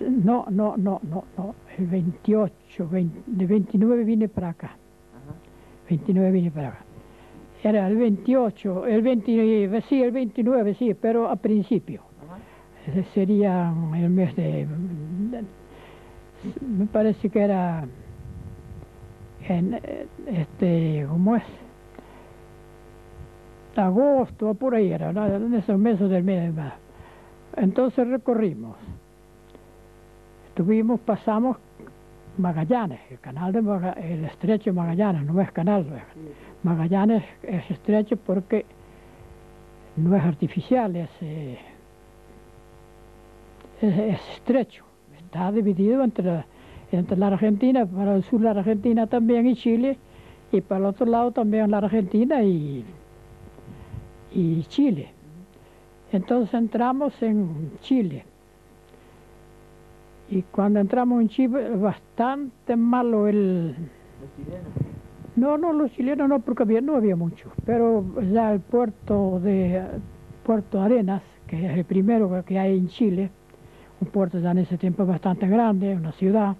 No, no, no, no, no. El 28, 20, de 29 vine para acá. 29 vine para acá. Era el 28, el 29, sí, el 29, sí, pero a principio. Sería el mes de, me parece que era en este, ¿cómo es? Agosto, por ahí era, en esos meses del mes de marzo. Entonces recorrimos. Estuvimos, pasamos Magallanes, el canal de Magallanes, el estrecho de Magallanes, no es canal, Magallanes es estrecho porque no es artificial, es, eh, es, estrecho, está dividido entre, entre la Argentina, para el sur la Argentina también y Chile, y para el otro lado también la Argentina y, y Chile. Entonces entramos en Chile. Y cuando entramos en Chile, bastante malo el... ¿Los chilenos? No, no, los chilenos no, porque había, no había muchos. Pero ya el puerto de Puerto Arenas, que es el primero que hay en Chile, un puerto ya en ese tiempo bastante grande, una ciudad,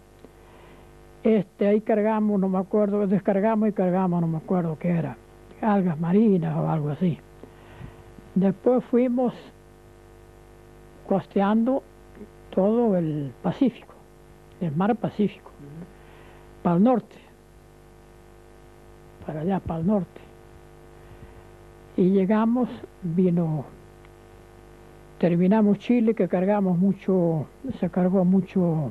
este, ahí cargamos, no me acuerdo, descargamos y cargamos, no me acuerdo qué era, algas marinas o algo así. Después fuimos costeando todo el Pacífico, el mar Pacífico, para el norte, para allá, para el norte. Y llegamos, vino, terminamos Chile, que cargamos mucho, se cargó mucho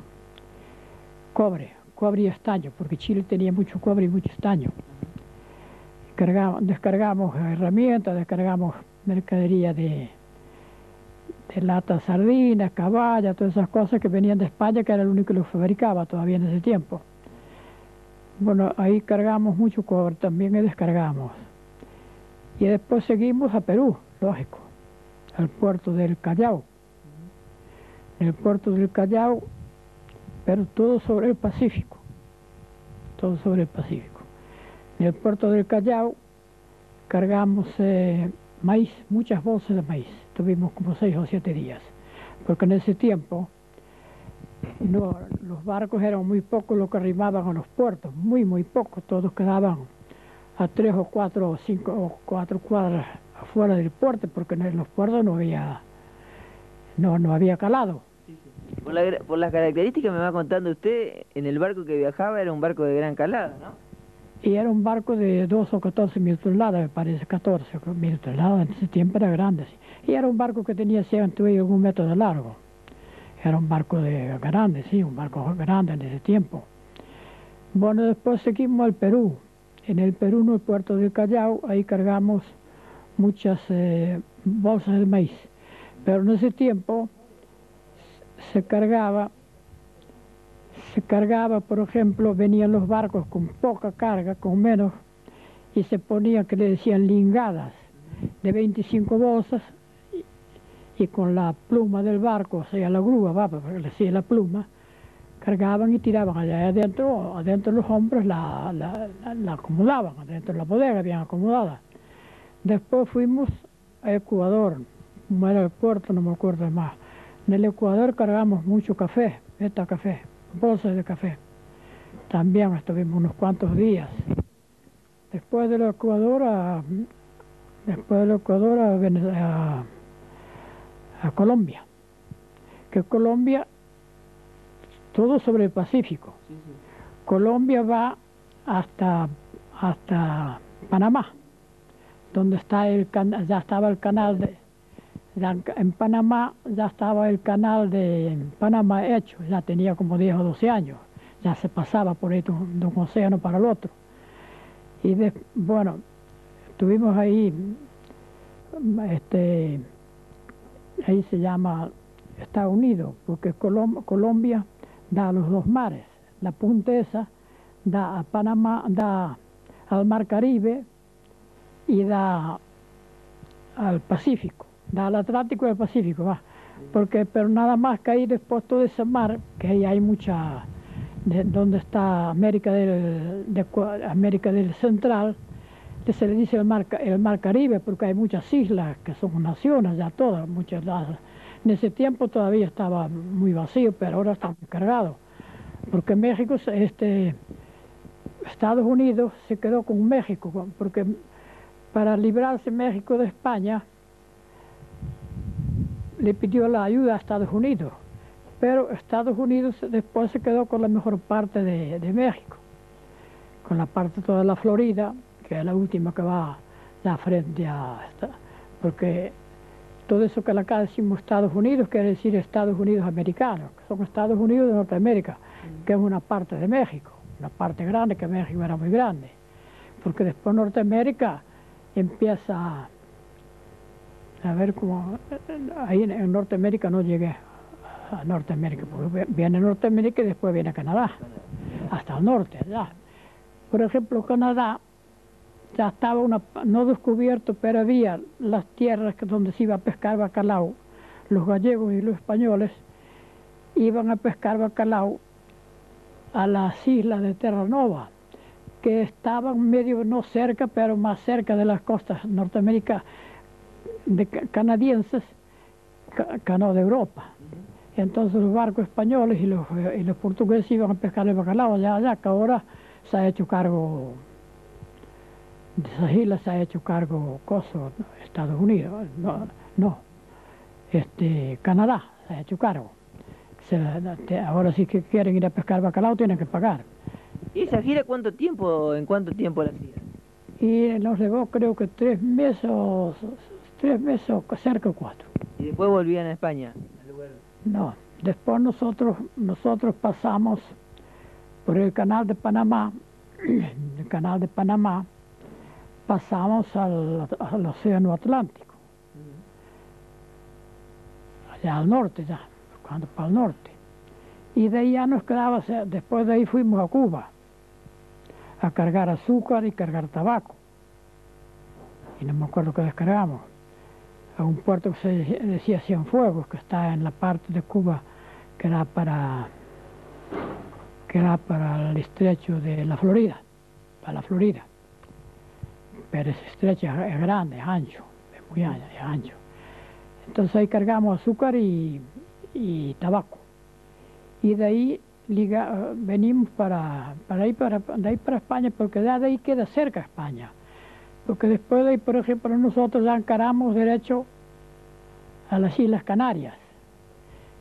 cobre, cobre y estaño, porque Chile tenía mucho cobre y mucho estaño. Cargamos, descargamos herramientas, descargamos mercadería de, de latas, sardinas, caballas, todas esas cosas que venían de España, que era el único que los fabricaba todavía en ese tiempo. Bueno, ahí cargamos mucho cobre, también descargamos. Y después seguimos a Perú, lógico, al puerto del Callao. En el puerto del Callao, pero todo sobre el Pacífico, todo sobre el Pacífico. En el puerto del Callao cargamos eh, maíz, muchas bolsas de maíz. Tuvimos como seis o siete días, porque en ese tiempo no, los barcos eran muy pocos los que arribaban a los puertos, muy, muy pocos, todos quedaban a tres o cuatro o cinco o cuatro cuadras afuera del puerto, porque en los puertos no había, no, no había calado. Por, la, por las características me va contando usted, en el barco que viajaba era un barco de gran calada, ¿no? Y era un barco de 12 o 14 mil toneladas, me parece, 14 mil toneladas, en ese tiempo era grande. Y era un barco que tenía ciento y algún metro de largo. Era un barco de grande, sí, un barco grande en ese tiempo. Bueno, después seguimos al Perú. En el Perú, en el puerto del Callao, ahí cargamos muchas eh, bolsas de maíz. Pero en ese tiempo se cargaba se cargaba, por ejemplo, venían los barcos con poca carga, con menos, y se ponían, que le decían lingadas, de 25 bolsas, y, con la pluma del barco, o sea, la grúa, va, porque le decía la pluma, cargaban y tiraban allá adentro, adentro los hombros la, la, acomodaban, adentro de la bodega bien acomodada. Después fuimos a Ecuador, era el puerto, no me acuerdo más. En el Ecuador cargamos mucho café, esta café bolsas de café. También estuvimos unos cuantos días. Después del Ecuador a, después del Ecuador a, a, Colombia. Que Colombia, todo sobre el Pacífico. Colombia va hasta, hasta Panamá, donde está el ya estaba el canal de, en Panamá ya estaba el canal de Panamá hecho, ya tenía como 10 o 12 años, ya se pasaba por ahí de un, océano para el otro. Y bueno, estuvimos ahí, este, ahí se llama Estados Unidos, porque Colombia da a los dos mares, la punta esa da a Panamá, da al Mar Caribe y da al Pacífico al Atlántico y al Pacífico, va. Porque, pero nada más que ahí después todo ese mar, que ahí hay mucha, donde está América del, de, América del Central, que se le dice el mar, el mar Caribe, porque hay muchas islas que son naciones ya todas, muchas En ese tiempo todavía estaba muy vacío, pero ahora está muy cargado. Porque México, este, Estados Unidos se quedó con México, porque para librarse México de España le pidió la ayuda a Estados Unidos, pero Estados Unidos después se quedó con la mejor parte de, México, con la parte toda la Florida, que es la última que va la frente a... porque todo eso que acá decimos Estados Unidos quiere decir Estados Unidos americanos, que son Estados Unidos de Norteamérica, que es una parte de México, una parte grande, que México era muy grande, porque después Norteamérica empieza a ver cómo ahí en, Norteamérica no llegué a Norteamérica, porque viene Norteamérica y después viene Canadá, hasta el norte, allá. Por ejemplo, Canadá ya estaba una, no descubierto, pero había las tierras donde se iba a pescar bacalao. Los gallegos y los españoles iban a pescar bacalao a las islas de Terranova, que estaban medio no cerca, pero más cerca de las costas norteamericanas, de canadienses, no de Europa. Entonces los barcos españoles y los, y los portugueses iban a pescar el bacalao allá, allá, que ahora se ha hecho cargo de esas islas se ha hecho cargo Coso, Estados Unidos, no, no, este, Canadá se ha hecho cargo. ahora sí que quieren ir a pescar bacalao tienen que pagar. ¿Y esa gira cuánto tiempo, en cuánto tiempo la gira? Y nos llevó creo que tres meses, tres meses o cerca de cuatro. ¿Y después volvían a España? No, después nosotros, nosotros pasamos por el canal de Panamá, el canal de Panamá, pasamos al, Océano Atlántico, allá al norte ya, cuando para el norte. Y de ahí ya nos quedaba, después de ahí fuimos a Cuba, a cargar azúcar y cargar tabaco. Y no me acuerdo que descargamos, a un puerto que se decía Cienfuegos, que está en la parte de Cuba que era para que para el estrecho de la Florida, para la Florida pero es estrecha, es grande, es ancho, es muy ancho, es ancho. Entonces ahí cargamos azúcar y, tabaco. Y de ahí venimos para, para, ahí, para, ahí para España, porque de ahí queda cerca España. Porque después de ahí, por ejemplo, nosotros ya encaramos derecho a las Islas Canarias.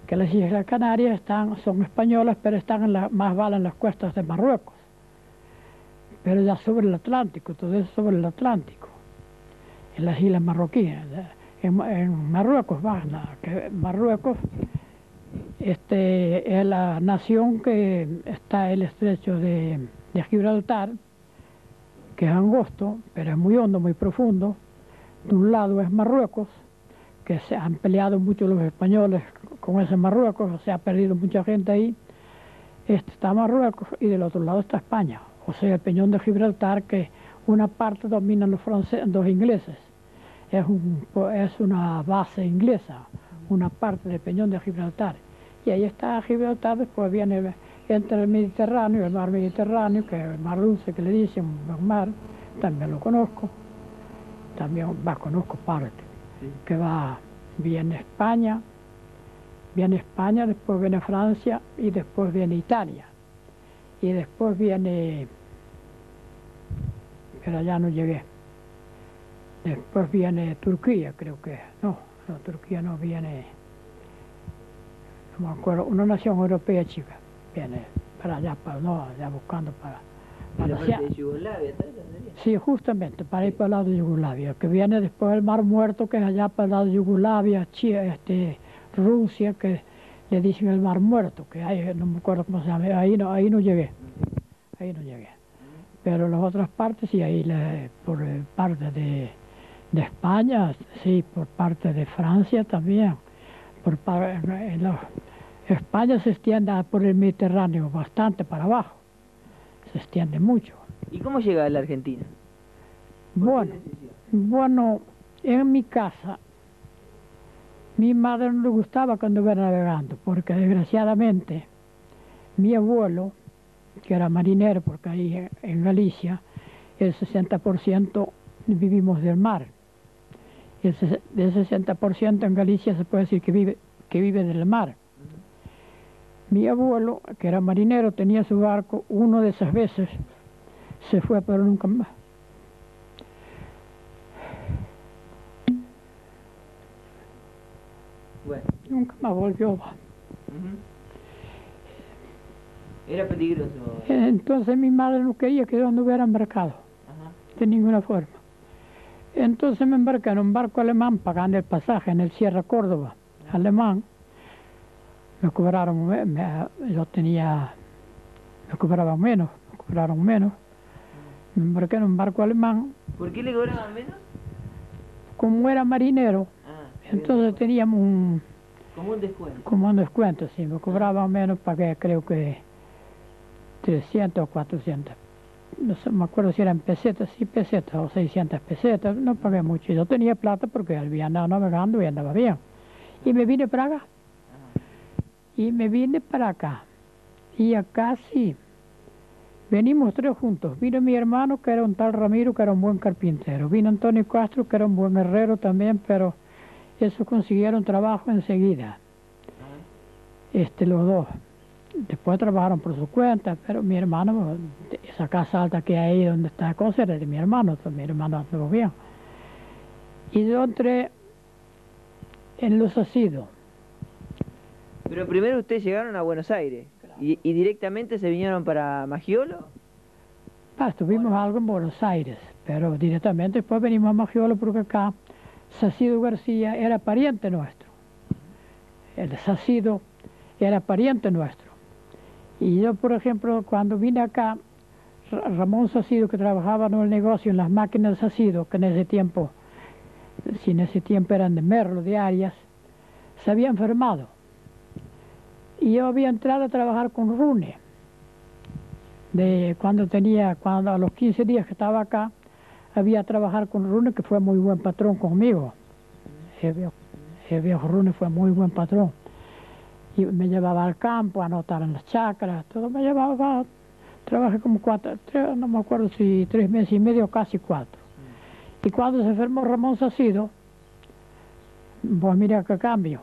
Que las Islas Canarias están, son españolas, pero están más vale en las cuestas de Marruecos pero ya sobre el Atlántico, todo eso sobre el Atlántico, en las islas marroquíes. En, Marruecos, que Marruecos este, es la nación que está en el estrecho de, Gibraltar, que es angosto, pero es muy hondo, muy profundo. De un lado es Marruecos, que se han peleado mucho los españoles con ese Marruecos, se ha perdido mucha gente ahí. Este está Marruecos y del otro lado está España o sea, el Peñón de Gibraltar, que una parte dominan los, franceses, los ingleses. Es, un, es una base inglesa, una parte del Peñón de Gibraltar. Y ahí está Gibraltar, después viene entre el Mediterráneo, el mar Mediterráneo, que es el mar dulce que le dicen, un mar, también lo conozco, también va, conozco parte, que va, viene España, viene España, después viene Francia y después viene Italia. Y después viene, pero ya no llegué, después viene Turquía, creo que, no, no, Turquía no viene, no me acuerdo, una nación europea chica, viene para allá, para, no, allá buscando para... para de Yugoslavia, Sí, justamente, para ir para el lado de Yugoslavia, que viene después del Mar Muerto, que es allá para el lado de Yugoslavia, este, Rusia, que le dicen el mar muerto, que hay, no me acuerdo cómo se llama, ahí no, ahí no llegué, ahí no llegué. Pero las otras partes sí, ahí por parte de, España, sí, por parte de Francia también. Por, en España se extiende por el Mediterráneo bastante para abajo, se extiende mucho. ¿Y cómo llega a la Argentina? Bueno, bueno, en mi casa mi madre no le gustaba cuando iba navegando, porque desgraciadamente mi abuelo, que era marinero, porque ahí en Galicia el 60% vivimos del mar. Ese 60% en Galicia se puede decir que vive que vive en el mar. Mi abuelo, que era marinero, tenía su barco, uno de esas veces se fue, pero nunca más. Bueno. Nunca más volvió. Era peligroso. Entonces mi madre no quería que yo anduviera embarcado, Ajá. de ninguna forma. Entonces me embarqué en un barco alemán pagando el pasaje en el Sierra Córdoba, alemán. Me cobraron, me- yo tenía, me cobraban menos, me cobraron menos. Me embarqué en un barco alemán. ¿Por qué le cobraban menos? Como era marinero, Ah, entonces teníamos un, como un descuento. como un descuento, sí, me cobraban menos, pagué creo que 300 o 400. No sé, me acuerdo si eran pesetas, sí, pesetas o 600 pesetas, no pagué mucho. Yo tenía plata porque había andado navegando y andaba bien. Y me vine para acá. Y me vine para acá. Y acá sí, venimos tres juntos. Vino mi hermano, que era un tal Ramiro, que era un buen carpintero. Vino Antonio Castro, que era un buen herrero también, pero esos consiguieron trabajo enseguida este, los dos. Después trabajaron por su cuenta, pero mi hermano, esa casa alta que hay ahí donde está la cosa era de mi hermano, mi hermano anduvo bien. Y yo entré en los asidos. Pero primero ustedes llegaron a Buenos Aires y, y directamente se vinieron para Magiolo. Ah, estuvimos algo en Buenos Aires, pero directamente después venimos a Magiolo porque acá Sacido García era pariente nuestro. El Sacido era pariente nuestro. Y yo, por ejemplo, cuando vine acá, Ra- Ramón Sacido, que trabajaba en el negocio en las máquinas de Sacido, que en ese tiempo, si en ese tiempo eran de Merlo, de Arias, se había enfermado. Y yo había entrado a trabajar con Rune de cuando tenía, cuando a los 15 días que estaba acá, había trabajar con Rune, que fue muy buen patrón conmigo. El viejo, Rune fue muy buen patrón. Y me llevaba al campo a anotar en las chacras, todo me llevaba, trabajé como cuatro, no me acuerdo si tres meses y medio, casi cuatro. Y cuando se enfermó Ramón Sacido, pues mira qué cambio.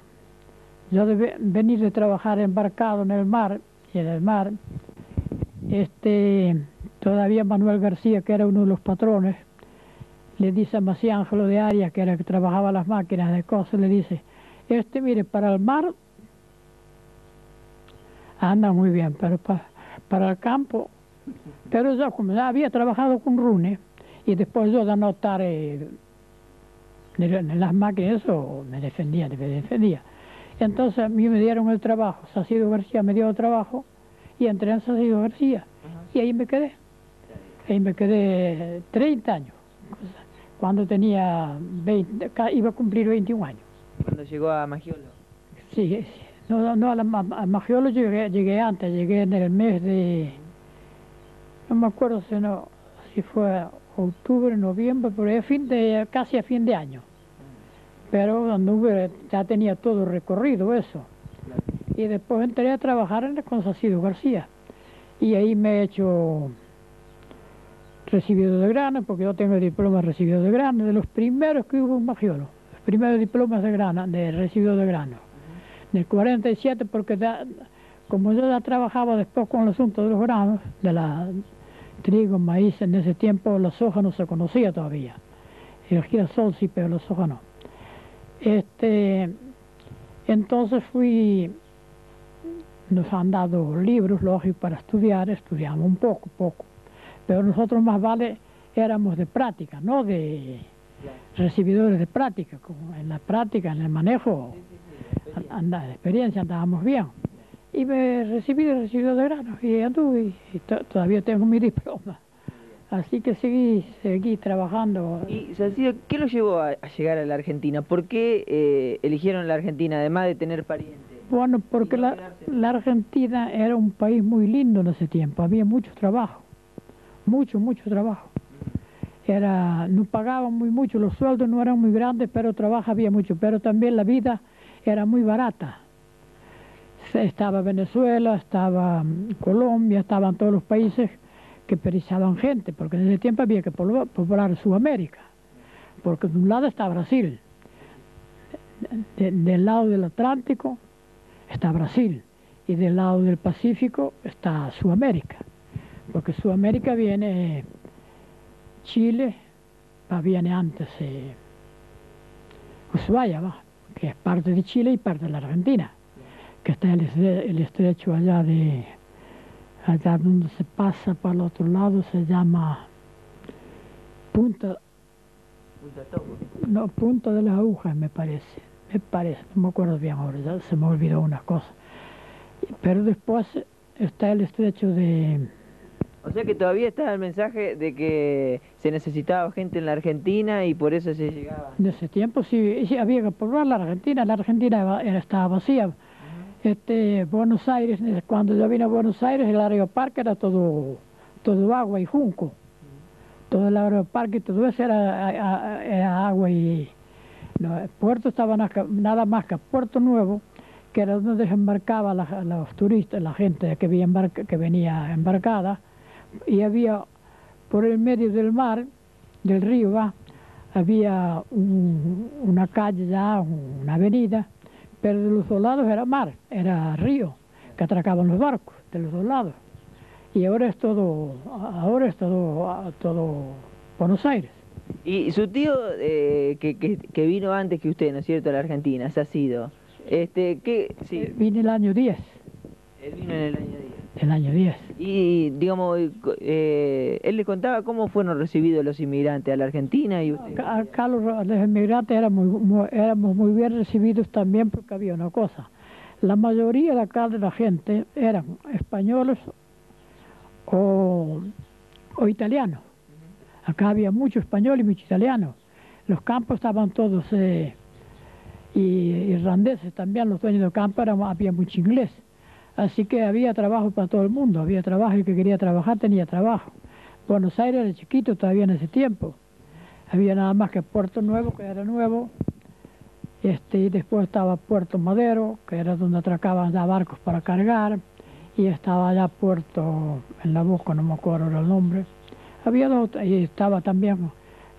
Yo de ve- venir de trabajar embarcado en el mar, y en el mar, este, todavía Manuel García, que era uno de los patrones, le dice a Maciángelo de Arias, que era el que trabajaba las máquinas de cosas, le dice, este, mire, para el mar anda muy bien, pero pa- para el campo, pero yo como ya había trabajado con Rune, y después yo de anotar eh, en las máquinas, eso me defendía, me defendía. Entonces a mí me dieron el trabajo, Sacido García me dio el trabajo, y entré en Sacido García, y ahí me quedé. Ahí me quedé 30 años, cuando tenía 20, ca- iba a cumplir 21 años. Cuando llegó a Magiolo. Sí, no, no a, la, a Magiolo llegué, llegué antes, llegué en el mes de, no me acuerdo si, no, si fue octubre, noviembre, pero es fin de, casi a fin de año. Pero anduve, ya tenía todo recorrido eso. Y después entré a trabajar con Sacido García. Y ahí me he hecho recibido de grana, porque yo tengo el diploma recibido de grana, de los primeros que hubo en Magiolo, los primeros diplomas de grana, de recibido de grano. Del 47, porque como yo ya trabajaba después con el asunto de los granos, de la trigo, maíz, en ese tiempo la soja no se conocía todavía. El girasol sí, pero la soja no. Este, entonces fui, nos han dado libros, lógicos, para estudiar, estudiamos un poco, poco. Pero nosotros más vale éramos de práctica, no de recibidores de práctica. Como en la práctica, en el manejo, anda, de experiencia andábamos bien. Y me recibí de recibido de grano y anduve y to- todavía tengo mi diploma. Así que seguí, seguí trabajando. Y Sacido, ¿qué lo llevó a, a llegar a la Argentina? ¿Por qué eh, eligieron la Argentina, además de tener parientes? Bueno, porque no la, la Argentina era un país muy lindo en ese tiempo, había mucho trabajo, mucho, mucho trabajo. Era, no pagaban muy mucho, los sueldos no eran muy grandes, pero trabajo había mucho, pero también la vida era muy barata. Estaba Venezuela, estaba mm, Colombia, estaban todos los países que precisaban gente, porque en ese tiempo había que poblar Sudamérica, porque de un lado está Brasil, del lado del Atlántico está Brasil y del lado del Pacífico está Sudamérica, porque Sudamérica viene Chile, viene antes eh, Ushuaia, que es parte de Chile y parte de la Argentina, que está el, el estrecho allá de allá donde se pasa para el otro lado se llama Punta no, Punta de las Agujas me parece, me parece, no me acuerdo bien ahora, ya se me olvidó una cosa. Pero después está el estrecho de... O sea que todavía está el mensaje de que se necesitaba gente en la Argentina y por eso se llegaba. En ese tiempo sí, había que poblar la Argentina, la Argentina estaba vacía este, Buenos Aires, cuando yo vine a Buenos Aires, el aeroparque era todo, todo agua y junco. Todo el aeroparque, todo eso era, agua y... No, el puerto estaba nada más que Puerto Nuevo, que era donde desembarcaba los turistas, la gente que, venía, embarcada, y había por el medio del mar, del río, había una calle una avenida, pero de los dos lados era mar, era río, que atracaban los barcos de los dos lados. Y ahora es todo, ahora es todo, todo Buenos Aires. Y su tío eh, que, que, vino antes que usted, ¿no es cierto?, a la Argentina, se ha sido. Este, ¿qué? Sí. Eh, vine el año 10. Él vino en el año 10 el año 10. Y, digamos, eh, él le contaba cómo fueron recibidos los inmigrantes a la Argentina. y usted... Acá los, inmigrantes éramos muy, éramos muy bien recibidos también porque había una cosa. La mayoría de acá de la gente eran españoles o, o italianos. Acá había mucho español y mucho italiano. Los campos estaban todos eh, y irlandeses también, los dueños del campo había mucho inglés. Así que había trabajo para todo el mundo, había trabajo, y que quería trabajar tenía trabajo. Buenos Aires era chiquito todavía en ese tiempo. Había nada más que Puerto Nuevo, que era nuevo, este, y después estaba Puerto Madero, que era donde atracaban ya barcos para cargar, y estaba allá Puerto, en la busca, no me acuerdo el nombre. Había dos, y estaba también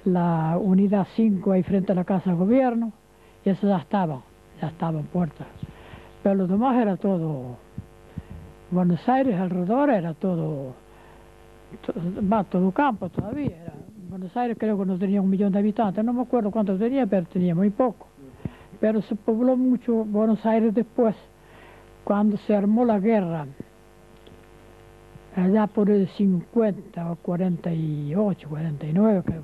la unidad 5 ahí frente a la Casa de Gobierno, y eso ya estaba, ya estaba en puertas. Pero lo demás era todo Buenos Aires alrededor era todo, todo, todo campo todavía. Buenos Aires creo que no tenía un millón de habitantes, no me acuerdo cuántos tenía, pero tenía muy poco. Pero se pobló mucho Buenos Aires después, cuando se armó la guerra, allá por el 50 o 48, 49 creo,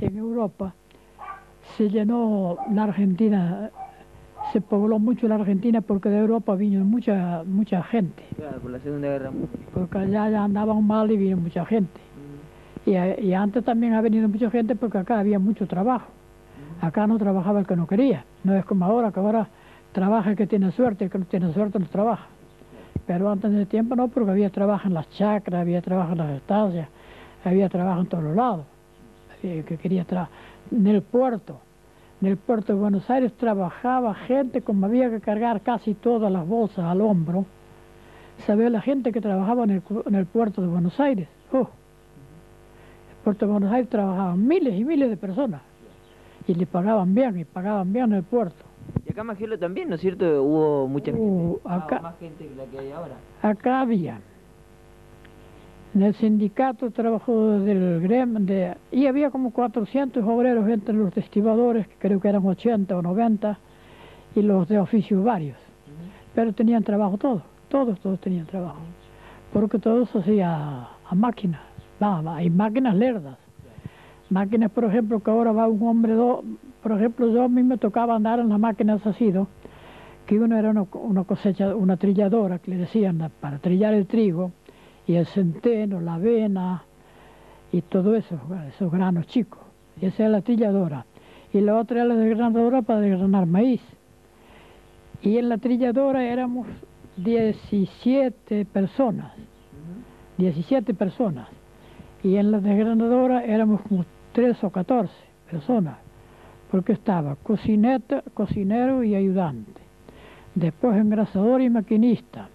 en Europa, se llenó la Argentina se pobló mucho la Argentina porque de Europa vino mucha mucha gente. Claro, por la Segunda Guerra Mundial. Porque allá ya andaban mal y vino mucha gente. Mm. Y, y, antes también ha venido mucha gente porque acá había mucho trabajo. Mm. Acá no trabajaba el que no quería. No es como ahora, que ahora trabaja el que tiene suerte, el que no tiene suerte no trabaja. Pero antes de tiempo no, porque había trabajo en las chacras, había trabajo en las estancias, había trabajo en todos los lados. Había que quería trabajar en el puerto en el puerto de Buenos Aires trabajaba gente como había que cargar casi todas las bolsas al hombro. Sabía la gente que trabajaba en el, puerto de Buenos Aires. Oh. El puerto de Buenos Aires trabajaban miles y miles de personas. Y le pagaban bien, y pagaban bien en el puerto. Y acá en también, ¿no es cierto? Hubo mucha gente. Uh, acá, más gente que la que hay ahora. Acá había en el sindicato trabajó del gremio de, y había como 400 obreros entre los estibadores, que creo que eran 80 o 90, y los de oficios varios. Pero tenían trabajo todos, todos, todos tenían trabajo. Porque todo se hacía a máquinas, hay máquinas lerdas. Máquinas, por ejemplo, que ahora va un hombre, por ejemplo, yo a mí me tocaba andar en las máquinas así, que uno era una, una cosecha, una trilladora, que le decían, para trillar el trigo, y el centeno, la avena y todo eso, esos granos chicos. Y esa es la trilladora. Y la otra era la desgranadora para desgranar maíz. Y en la trilladora éramos 17 personas. 17 personas. Y en la desgranadora éramos como 3 o 14 personas. Porque estaba cocineta, cocinero y ayudante. Después engrasador y maquinista.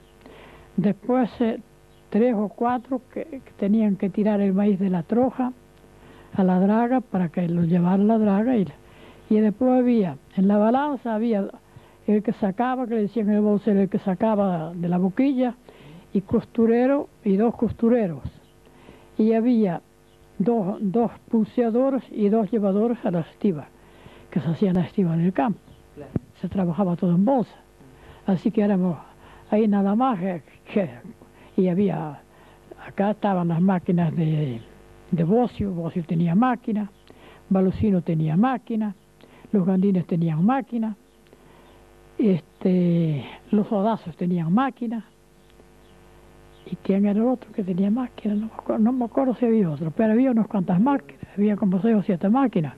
Después eh, tres o cuatro que, tenían que tirar el maíz de la troja a la draga para que lo llevara la draga y, Y después había, en la balanza había el que sacaba, que le decían el bolsero, el que sacaba de la boquilla, y costurero y dos costureros. Y había dos, dos pulseadores y dos llevadores a la estiva, que se hacían la estiva en el campo. Se trabajaba todo en bolsa. Así que éramos ahí nada más que, y había, acá estaban las máquinas de, de Bocio, Bocio tenía máquina, Balucino tenía máquina, los gandines tenían máquina, este, los sodazos tenían máquina, ¿Y quién era el otro que tenía máquinas? No, me acuerdo, si había otro, pero había unas cuantas máquinas, había como seis o siete máquinas.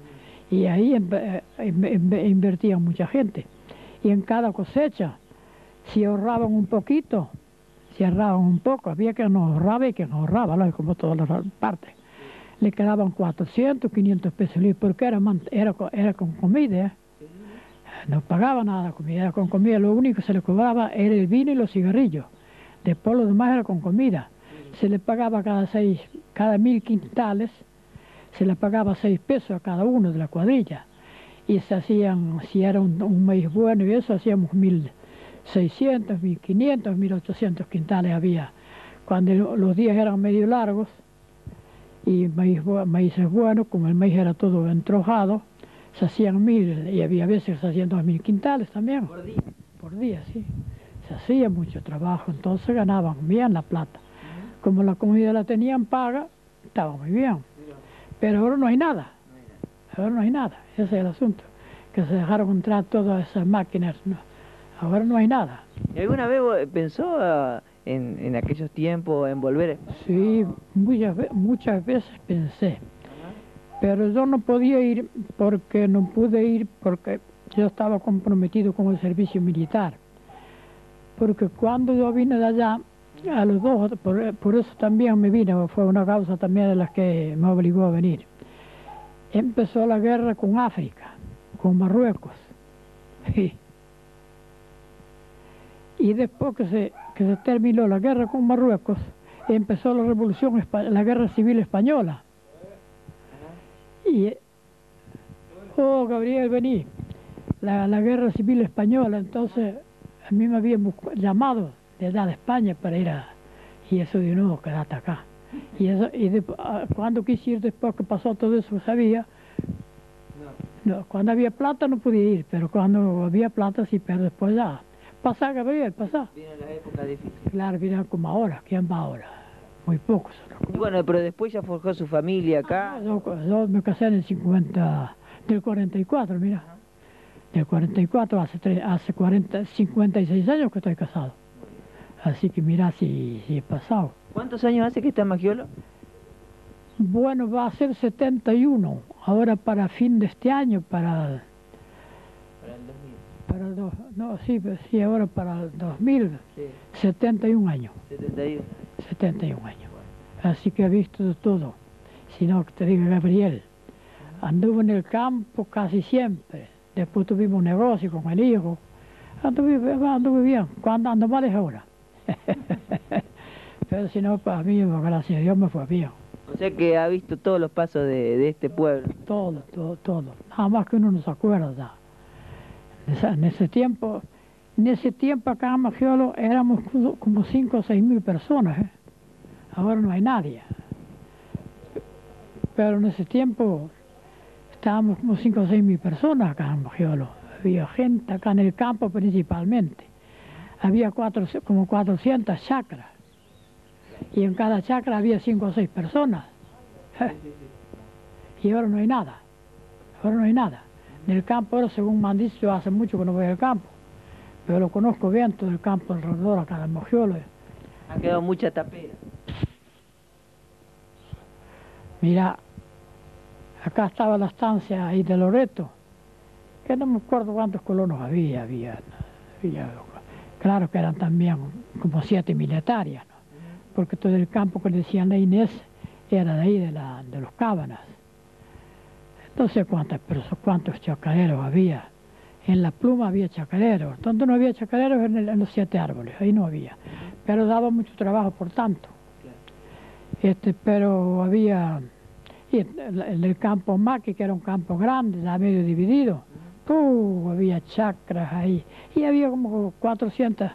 Y ahí eh, invertía mucha gente. Y en cada cosecha, si ahorraban un poquito, si ahorraban un poco, había que no ahorraba y que no ahorraba, como todas las partes. Le quedaban 400, 500 pesos, porque era, era, era con comida. ¿eh? No pagaba nada comida, era con comida. Lo único que se le cobraba era el vino y los cigarrillos. Después lo demás era con comida. Se le pagaba cada seis, cada mil quintales, se le pagaba seis pesos a cada uno de la cuadrilla. Y se hacían, si era un, mes bueno y eso, hacíamos mil seiscientos, mil quinientos, mil ochocientos quintales había. Cuando los días eran medio largos y maíz, maíces buenos, como el maíz era todo entrojado, se hacían mil y había veces que se hacían dos mil quintales también. Por día. Por día, sí hacía mucho trabajo, entonces ganaban bien la plata. Como la comida la tenían paga, estaba muy bien. Pero ahora no hay nada. Ahora no hay nada. Ese es el asunto. Que se dejaron entrar todas esas máquinas. Ahora no hay nada. ¿Y alguna vez pensó ah, en, en, aquellos tiempos en volver? Sí, muchas, muchas veces pensé. Pero yo no podía ir porque no pude ir porque yo estaba comprometido con el servicio militar porque cuando yo vine de allá, a los dos, por, eso también me vine, fue una causa también de las que me obligó a venir. Empezó la guerra con África, con Marruecos. Y después que se, que se terminó la guerra con Marruecos, empezó la revolución, la guerra civil española. Y, oh, Gabriel, vení, la, la guerra civil española, entonces a mí me habían llamado de allá de España para ir a... Y eso de nuevo, quedate acá. Y, eso, y ah, cuando quise ir después que pasó todo eso, sabía... No, cuando había plata no podía ir, pero cuando había plata sí, pero después ya. Pasá, Gabriel, pasá. Viene la época difícil. Claro, viene como ahora. ¿Quién va ahora? Muy pocos. bueno, pero después ya forjó su familia acá. Ah, yo, me casé en el 50, del 44, mira del 44, hace, hace 40, 56 años que estoy casado. Así que mira si, si he pasado. ¿Cuántos años hace que está en Magiolo? Bueno, va a ser 71, ahora para fin de este año, para... Para el 2000. Para no, sí, sí, ahora para el 2000, 71 años. 71. 71 años. Así que he visto de todo. Si no, te diga Gabriel, anduve en el campo casi siempre Después tuvimos un negocio con el hijo. Anduve, anduve bien. Cuando ando mal es ahora. Pero si no, para mí, gracias a Dios, me fue bien. O sea que ha visto todos los pasos de, este pueblo. Todo, todo, todo. Nada más que uno no se acuerda. En ese tiempo, en ese tiempo acá en Magiolo éramos como 5 o 6 mil personas. ¿eh? Ahora no hay nadie. Pero en ese tiempo estábamos como 5 o 6 mil personas acá en Magiolo. Había gente acá en el campo principalmente. Había cuatro, como 400 chacras. Y en cada chacra había 5 o 6 personas. Y ahora no hay nada. Ahora no hay nada. En el campo, ahora según me han dicho, hace mucho que no voy al campo. Pero lo conozco bien todo el campo alrededor acá en Magiolo. Ha quedado mucha tapera. Mira, acá estaba la estancia ahí de Loreto, que no me acuerdo cuántos colonos había, había, claro que eran también como siete militares, porque todo el campo que decían la Inés era de ahí, de, la, de los cábanas. No sé cuántas personas, cuántos chacareros había. En la pluma había chacareros, donde no había chacareros en, en, los siete árboles, ahí no había. Pero daba mucho trabajo por tanto. Este, pero había en el campo Maqui, que era un campo grande, medio dividido, había chacras ahí. Y había como 400,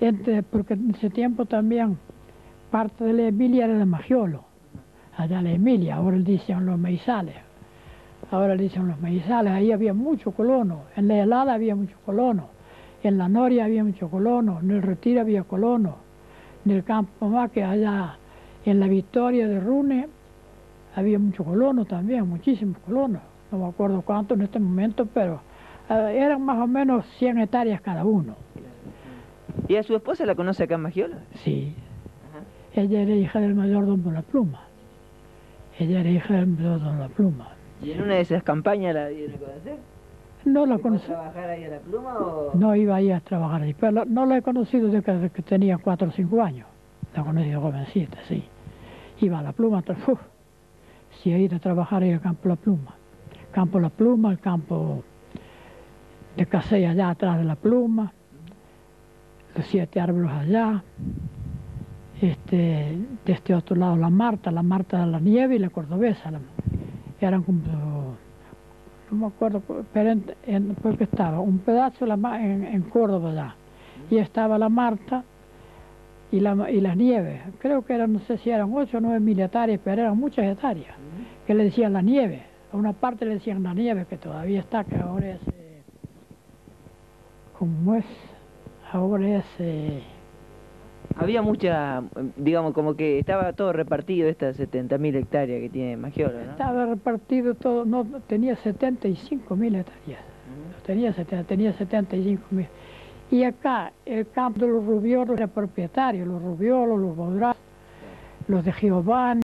entre, porque en ese tiempo también parte de la Emilia era de Magiolo. Allá la Emilia, ahora dicen los maizales. Ahora le dicen los maizales, ahí había mucho colono. En la helada había mucho colono. En la Noria había mucho colono. En el Retiro había colono. En el campo Maqui, allá en la Victoria de Rune, había muchos colonos también, muchísimos colonos, no me acuerdo cuántos en este momento, pero eh, eran más o menos 100 hectáreas cada uno. ¿Y a su esposa la conoce acá en Magiola? Sí. Ella era hija del mayor don La Pluma. Ella era hija del mayor don La Pluma. ¿Y en una de esas campañas la dieron a conocer? No la conocí. trabajar ahí a La Pluma o...? No iba ahí a trabajar ahí, pero no la he conocido desde que, tenía 4 o 5 años. La conocí jovencita, sí. Iba a La Pluma, uf, si he ido a trabajar en el campo La Pluma. Campo La Pluma, el campo de Casey allá atrás de La Pluma, los siete árboles allá, este, de este otro lado la Marta, la Marta de la Nieve y la Cordobesa. Eran como, no me acuerdo, pero en, porque estaba un pedazo en, en Córdoba allá, y estaba la Marta, y, la, y las nieves. Creo que eran, no sé si eran 8 o 9 mil hectáreas, pero eran muchas hectáreas, que le decían la nieve. A una parte le decían la nieve, que todavía está, que ahora es, eh, como es, ahora es... Eh, había mucha, digamos, como que estaba todo repartido estas 70 mil hectáreas que tiene Maggiolo, ¿no? Estaba repartido todo, no, tenía 75 mil hectáreas, tenía, tenía 75 mil. Y acá, el campo de los rubiolos era propietario, los rubiolos, los bodrás, los de Giovanni.